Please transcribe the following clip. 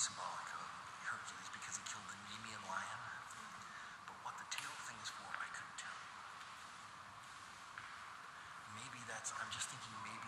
symbolic of Hercules because he killed the Nemean lion. But what the tail thing is for, I couldn't tell. Maybe that's, I'm just thinking maybe